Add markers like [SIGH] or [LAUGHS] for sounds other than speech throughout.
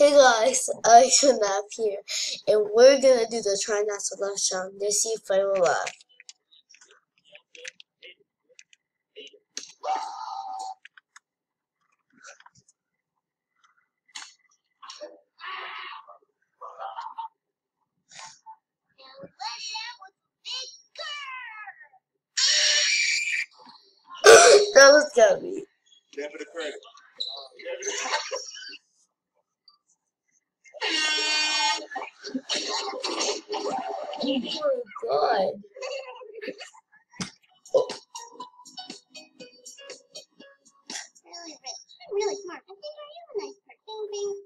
Hey guys, I up here, and we're gonna do the Try Not to Laugh challenge to see if I will laugh. [LAUGHS] that was gummy. Never Oh my god. Oh. Really, really, really smart. I think I am a nice person. Bing, bing.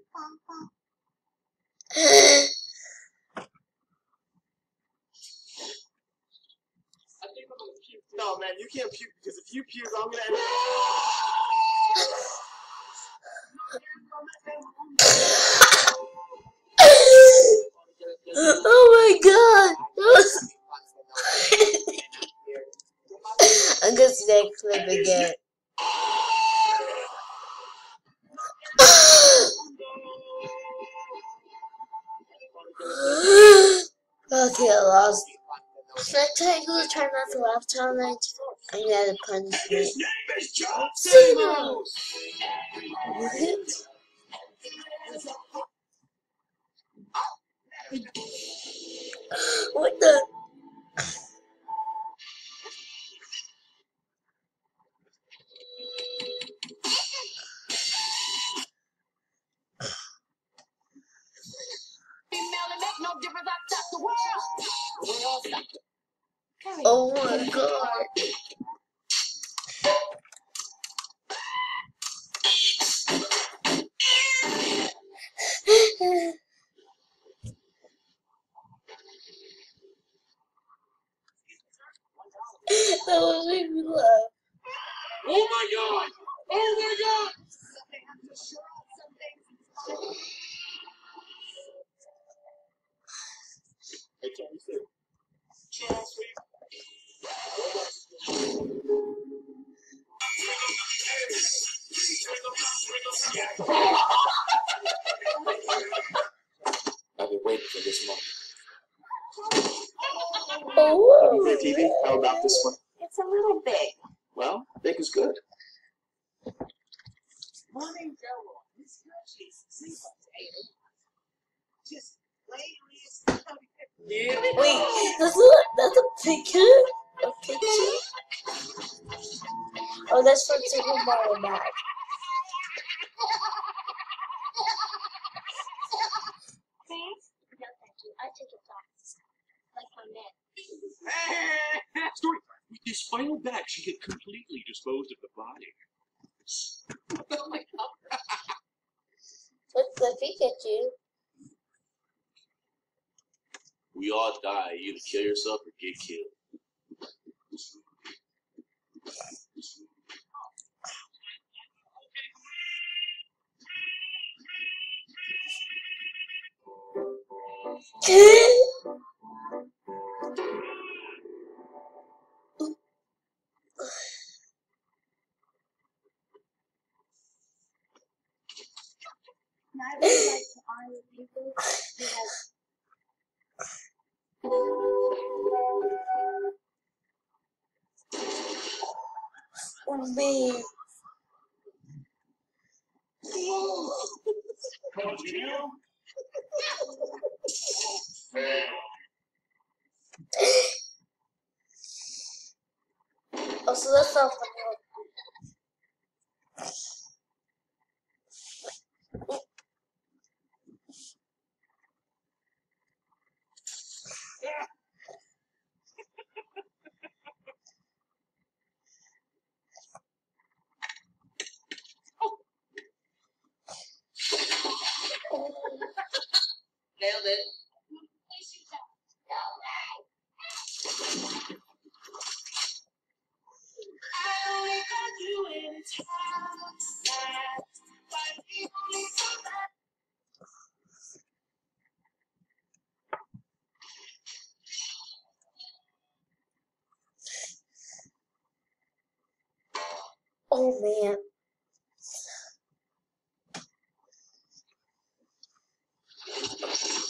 No, man, you can't puke because if you puke, I'm gonna end oh my god! I'm gonna see that clip again. okay, I lost. Next time you try not to laugh challenge, I got a punishment. Zero! What? What the? I've been waiting for this moment. Oh, Hey, TV, how about this one? It's a little big. Well, big is good. Morning, Joe. This she's sleep Just lay Wait, that's a, that's a picture? A picture? Oh, that's from Super Mario Bag. Thanks? No, thank you. I took it. Like my man. Story With this final bag, she had completely disposed of the body. oh my god. What's the Pikachu? We all die. You either kill yourself or get killed. [LAUGHS] Oh so that's not funny.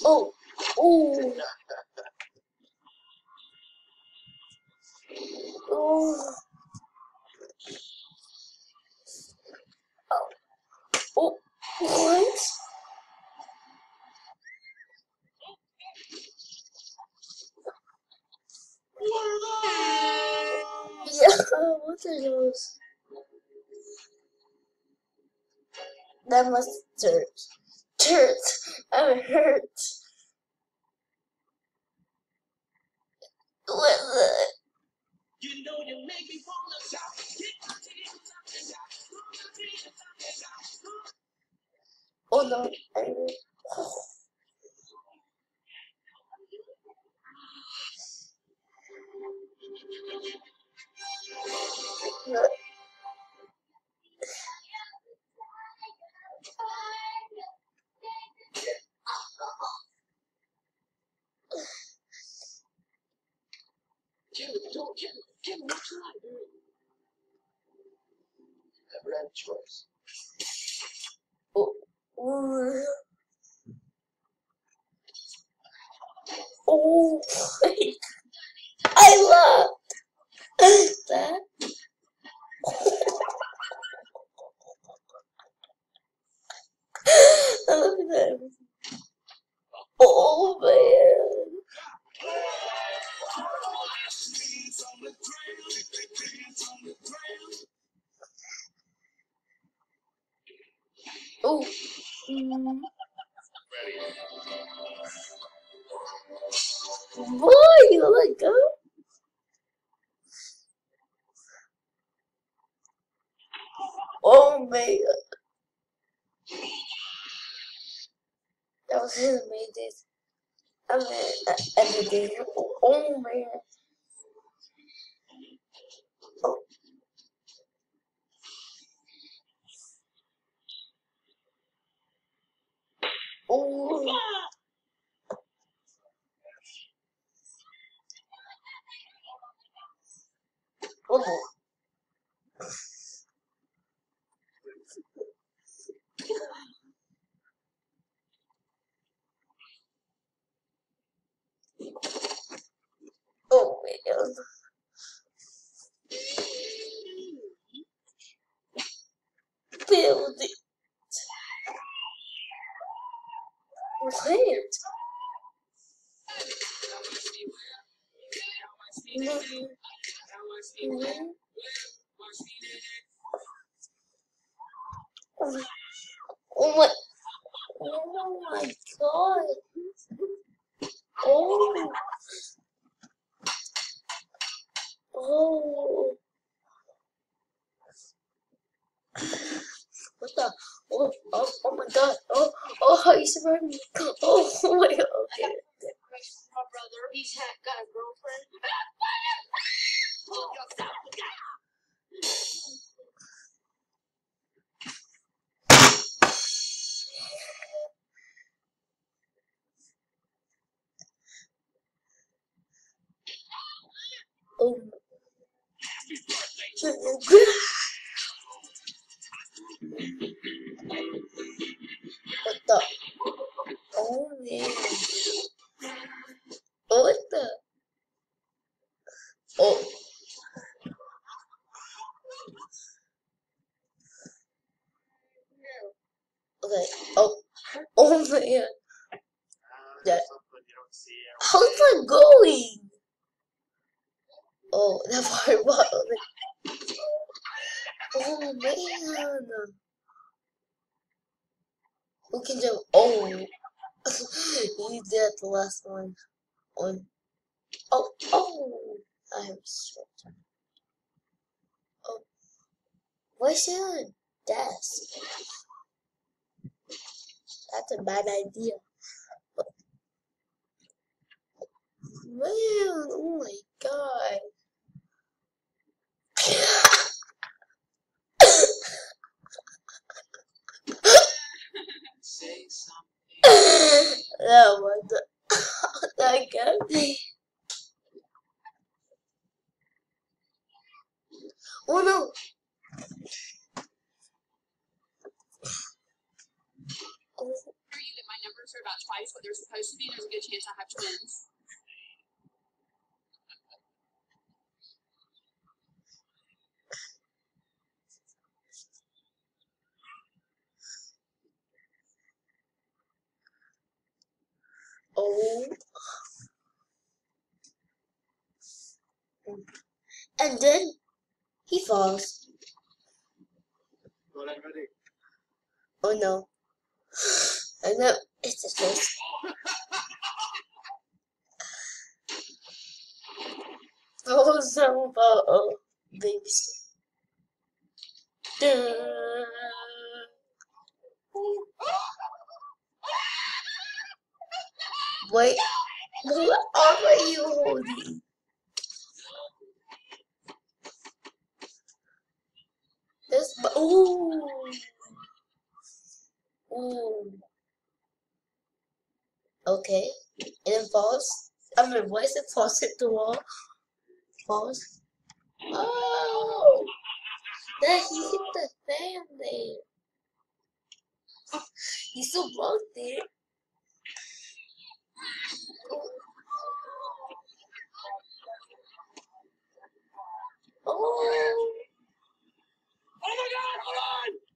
Oh, oh, oh. Oh, oh, what? Yeah, what are those? That must hurt. Hurt. I'm hurt. What the? You know you make me wanna shout. Oh no. I- No. A choice. Ooh. Oh, oh [LAUGHS] Oh man. That was his amazing. I mean, uh, everything. Oh man. Oh. Oh. Oh man. It. Mhm. Mhm. Oh oh my, oh my god. Oh. Oh. What the? Oh, oh, oh my god. Oh, oh, he's running. Oh, [LAUGHS] oh my god. Okay. My brother, he's had got a girlfriend. Pull yourself together. Oh. What Oh. Okay. Oh. Oh man. You don't How's that going? Oh, [LAUGHS] that part bottle. Oh man. Who can jump? Oh. [LAUGHS] you did the last one. On. Oh, oh. I am sweat. Oh. Where's your desk? That's a bad idea. Man, oh my god. Say something. that was that got me. Oh no! Oh, numbers are about twice what they're supposed to be, there's a good chance I have twins. Oh. And then he falls. Well, I'm ready. Oh no. And then it's his face. [LAUGHS] Oh, so about a baby step. Dun. Wait, what are you holding? This, ooh, ooh. Okay, then falls. I mean, why is it hit the wall? Falls. Oh, that he hit the fan there. He still broke it. Oh. Oh my god, hold on!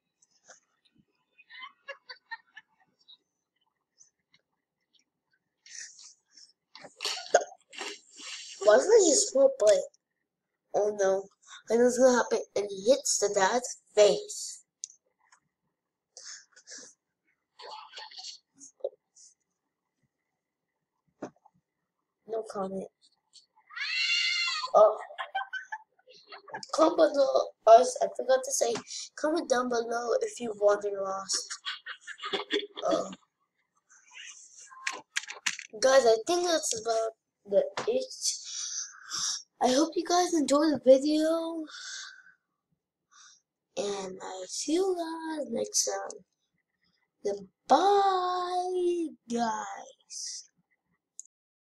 Why would he play? Oh no. I know what's gonna happen. And he hits the dad's face. No comment. Oh. Comment below us. I forgot to say, comment down below if you won or lost. Uh, guys, I think that's about the it. I hope you guys enjoy the video. And I see you guys next time. Goodbye, guys.